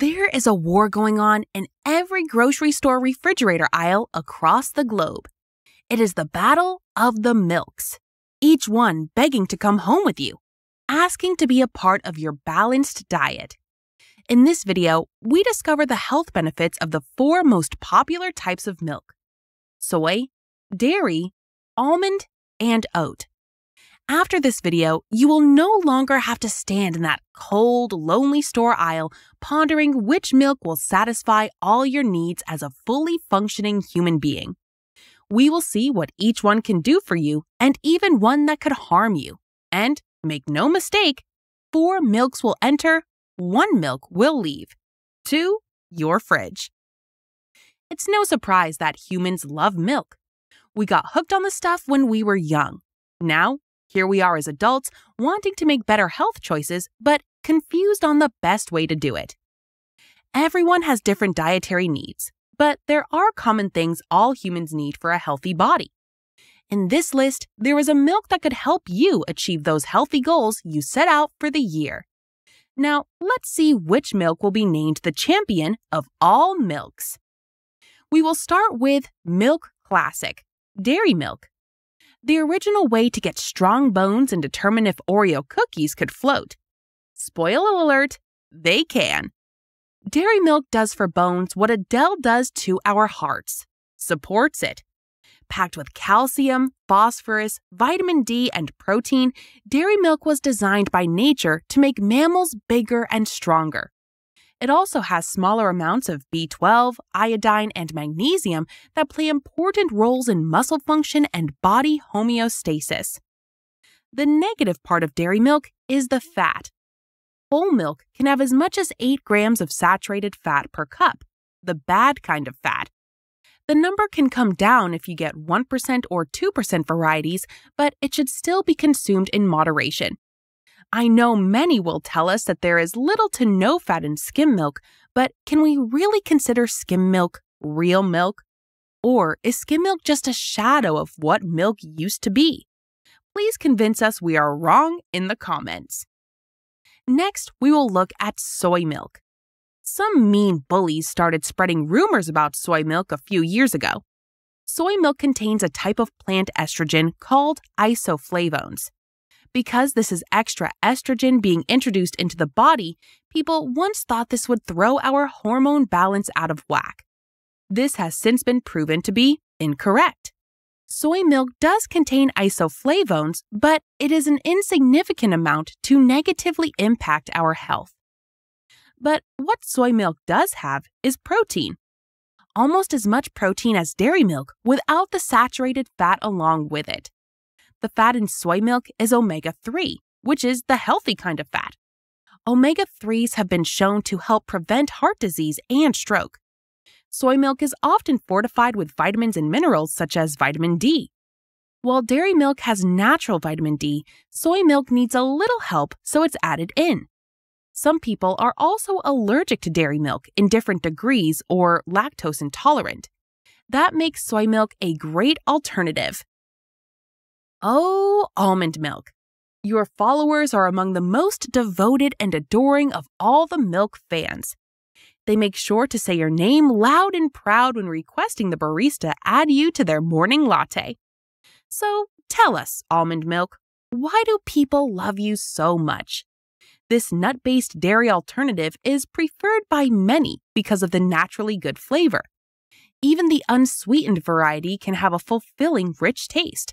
There is a war going on in every grocery store refrigerator aisle across the globe. It is the battle of the milks, each one begging to come home with you, asking to be a part of your balanced diet. In this video, we discover the health benefits of the four most popular types of milk soy, dairy, almond, and oat. After this video, you will no longer have to stand in that cold, lonely store aisle pondering which milk will satisfy all your needs as a fully functioning human being. We will see what each one can do for you and even one that could harm you. And make no mistake, four milks will enter, one milk will leave. To your fridge. It's no surprise that humans love milk. We got hooked on the stuff when we were young. Now here we are as adults wanting to make better health choices, but confused on the best way to do it. Everyone has different dietary needs, but there are common things all humans need for a healthy body. In this list, there is a milk that could help you achieve those healthy goals you set out for the year. Now, let's see which milk will be named the champion of all milks. We will start with Milk Classic, dairy milk. The original way to get strong bones and determine if Oreo cookies could float. Spoiler alert, they can. Dairy milk does for bones what Adele does to our hearts supports it. Packed with calcium, phosphorus, vitamin D, and protein, dairy milk was designed by nature to make mammals bigger and stronger. It also has smaller amounts of B12, iodine, and magnesium that play important roles in muscle function and body homeostasis. The negative part of dairy milk is the fat. Whole milk can have as much as 8 grams of saturated fat per cup, the bad kind of fat. The number can come down if you get 1% or 2% varieties, but it should still be consumed in moderation. I know many will tell us that there is little to no fat in skim milk, but can we really consider skim milk real milk? Or is skim milk just a shadow of what milk used to be? Please convince us we are wrong in the comments. Next, we will look at soy milk. Some mean bullies started spreading rumors about soy milk a few years ago. Soy milk contains a type of plant estrogen called isoflavones. Because this is extra estrogen being introduced into the body, people once thought this would throw our hormone balance out of whack. This has since been proven to be incorrect. Soy milk does contain isoflavones, but it is an insignificant amount to negatively impact our health. But what soy milk does have is protein. Almost as much protein as dairy milk without the saturated fat along with it the fat in soy milk is omega 3, which is the healthy kind of fat. Omega 3s have been shown to help prevent heart disease and stroke. Soy milk is often fortified with vitamins and minerals such as vitamin D. While dairy milk has natural vitamin D, soy milk needs a little help, so it's added in. Some people are also allergic to dairy milk in different degrees or lactose intolerant. That makes soy milk a great alternative. Oh, almond milk. Your followers are among the most devoted and adoring of all the milk fans. They make sure to say your name loud and proud when requesting the barista add you to their morning latte. So tell us, almond milk, why do people love you so much? This nut based dairy alternative is preferred by many because of the naturally good flavor. Even the unsweetened variety can have a fulfilling, rich taste.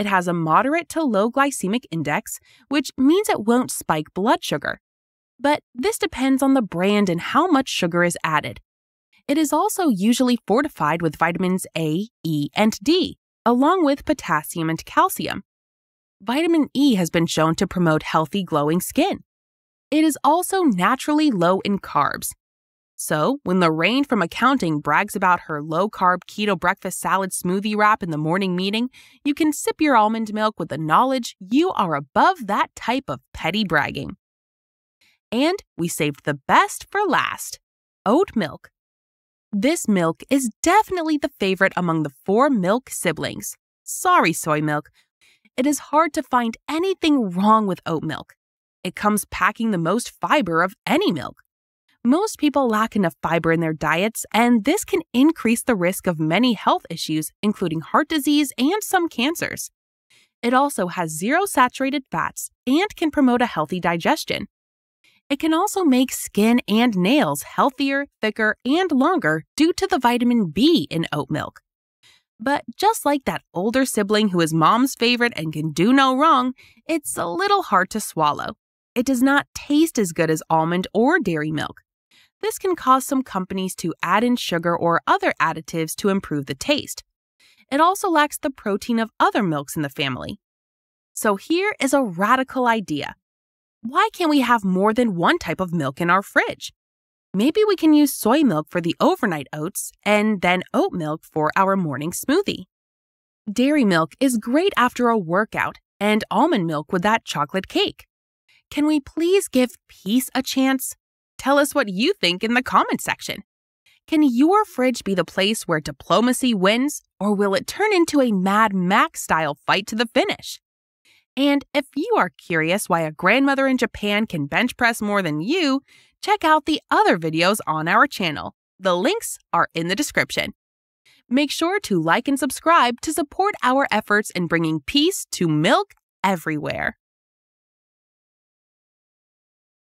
It has a moderate to low glycemic index, which means it won't spike blood sugar. But this depends on the brand and how much sugar is added. It is also usually fortified with vitamins A, E, and D, along with potassium and calcium. Vitamin E has been shown to promote healthy, glowing skin. It is also naturally low in carbs, so, when Lorraine from accounting brags about her low carb keto breakfast salad smoothie wrap in the morning meeting, you can sip your almond milk with the knowledge you are above that type of petty bragging. And we saved the best for last oat milk. This milk is definitely the favorite among the four milk siblings. Sorry, soy milk. It is hard to find anything wrong with oat milk. It comes packing the most fiber of any milk Most people lack enough fiber in their diets, and this can increase the risk of many health issues, including heart disease and some cancers. It also has zero saturated fats and can promote a healthy digestion. It can also make skin and nails healthier, thicker, and longer due to the vitamin B in oat milk. But just like that older sibling who is mom's favorite and can do no wrong, it's a little hard to swallow. It does not taste as good as almond or dairy milk. This can cause some companies to add in sugar or other additives to improve the taste. It also lacks the protein of other milks in the family. So here is a radical idea. Why can't we have more than one type of milk in our fridge? Maybe we can use soy milk for the overnight oats and then oat milk for our morning smoothie. Dairy milk is great after a workout and almond milk with that chocolate cake. Can we please give peace a chance? Tell us what you think in the comment section. Can your fridge be the place where diplomacy wins, or will it turn into a Mad Max style fight to the finish? And if you are curious why a grandmother in Japan can bench press more than you, check out the other videos on our channel. The links are in the description. Make sure to like and subscribe to support our efforts in bringing peace to milk everywhere.